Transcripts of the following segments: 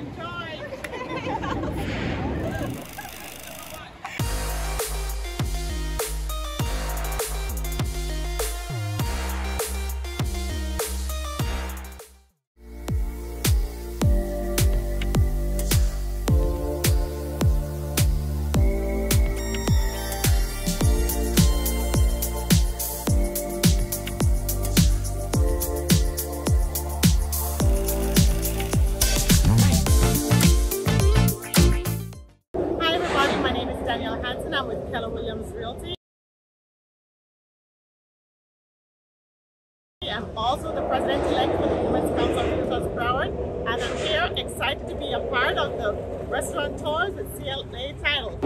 Enjoy. Hi Keller Williams Realty. Also the president-elect for the Women's Council of Broward, and I'm here excited to be a part of the restaurant tours with CLA title.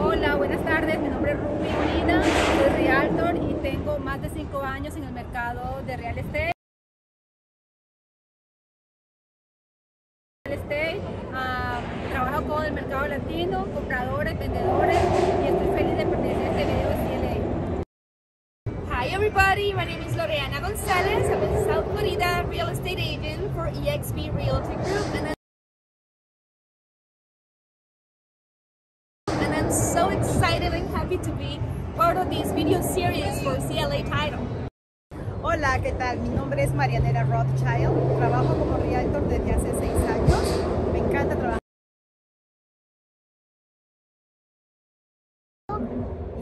Hola, buenas tardes. Mi nombre es Ruby Molina, soy Realtor y tengo más de 5 años en el mercado de real estate. Real estate, ah, trabajo con el mercado latino, compradores, vendedores y estoy feliz de pertenecer a este video de CLA. Hi everybody, my name is Loreana Gonzalez. I'm a South Florida real estate agent for EXP Realty Group and I'm, and I'm so excited and happy to be part of this video series for CLA title. Hola, ¿qué tal? Mi nombre es Marianela Rothschild. Trabajo como realtor desde hace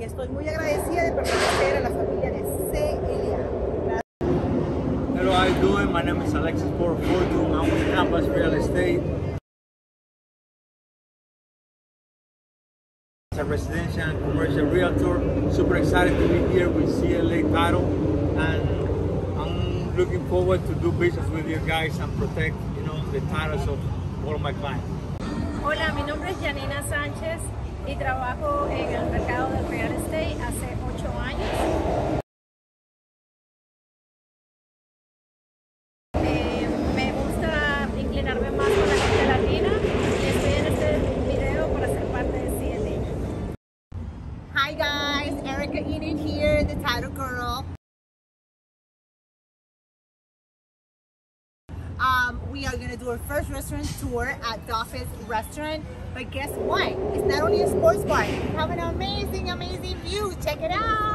Y estoy muy agradecida de pertenecer a la familia de CLA. Hello, how you doing? My name is Alexis Porfortu. I'm with Campus Real Estate. As a residential and commercial realtor, super excited to be here with CLA Title, and I'm looking forward to do business with you guys and protect, you know, the titles of all my clients. Hola, mi nombre es Janina Sánchez y trabajo en el mercado del real estate hace 8 años. Are gonna do our first restaurant tour at Doffus Restaurant. But guess what? It's not only a sports bar. We have an amazing, amazing view. Check it out.